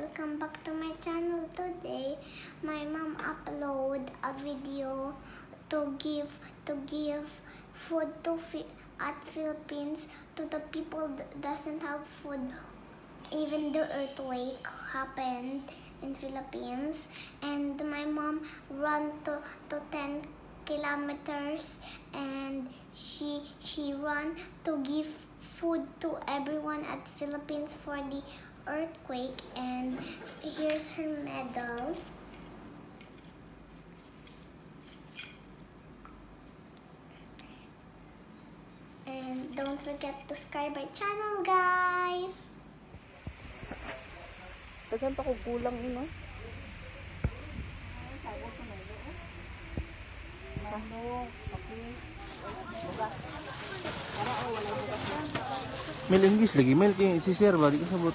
welcome back to my channel today. My mom upload a video to give to give food to at Philippines to the people that doesn't have food. Even the earthquake happened in Philippines, and my mom run to to 10 kilometers and she she run to give food to everyone at Philippines for the earthquake and here's her medal. And don't forget to subscribe my channel guys! Dagan pa ko gulang yun no? Mel, English lagi. Mel, kaya si Sir, balik ka sabot.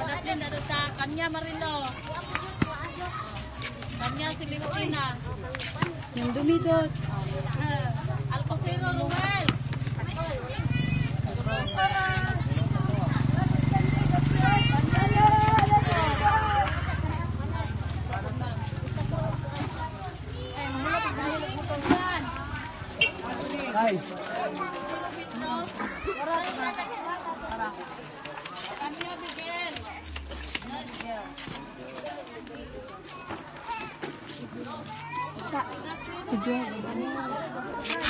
Hanapin na doon sa kanya Marilo. Kanya Celestina. Yung dumidot. Alcocero Ruel. Ay, Kanya Miguel.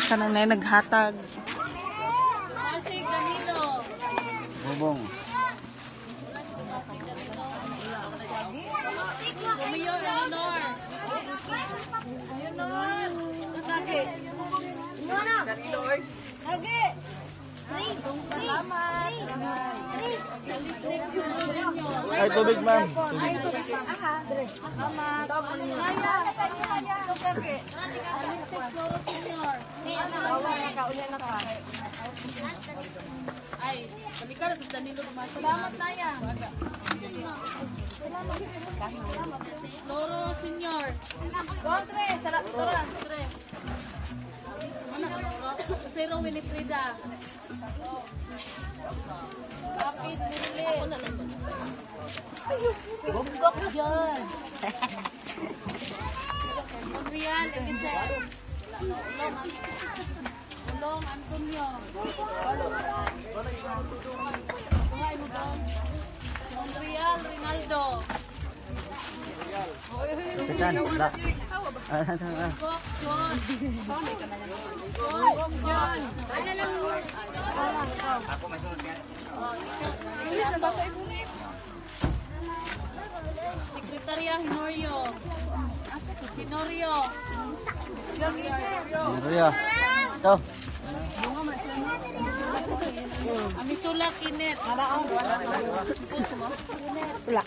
Kanang na naghatag. Masig Danilo. bobong. Romeo Leonor. Lagi. Lagi. Ay tubig ma'am. Ay, balikan sa Danilo pumasok. Salamat na yan. Loro Senior. Kontre, sarap Kontre. Zero Winifrida. Kapit Murli. Ako na lang. Bugok dyan. Monreal, Elisel. Ulong, Ulong, Antonio. Buhay mo doon. Monreal, Rinaldo. Tekan, la. Ah, ah, ah. Gok, John. Gok, John. Ano lang mo? Sekretarya Hinorio. Hinorio. Ya? Ito. Amisula Kinet. Wala.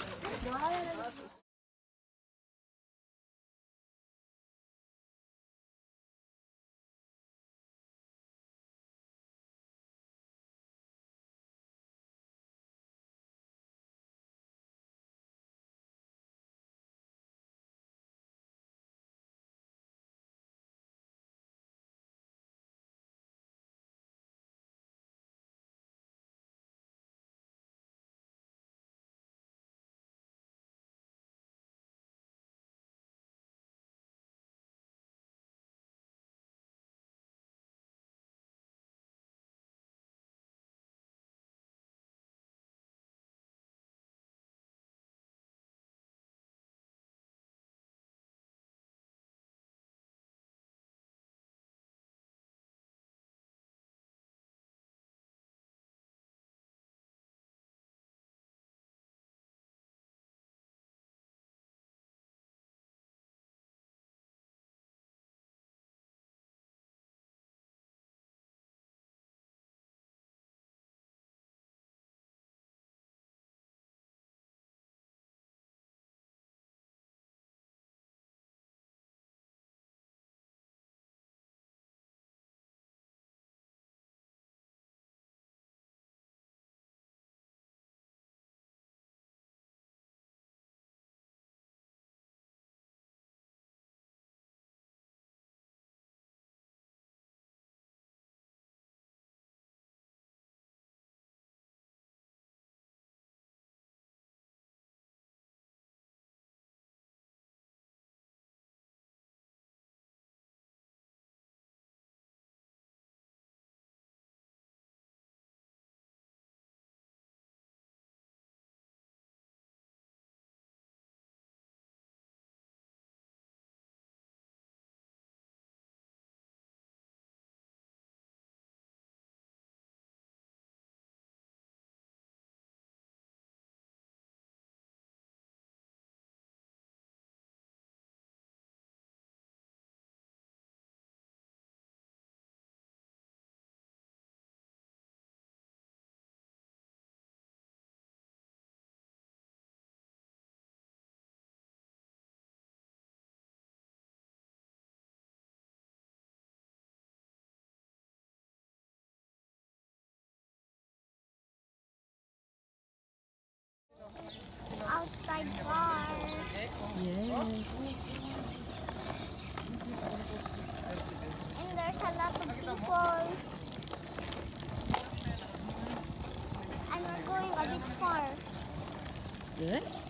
Ride far. Yes. And there's a lot of people. And we're going a bit far. It's good.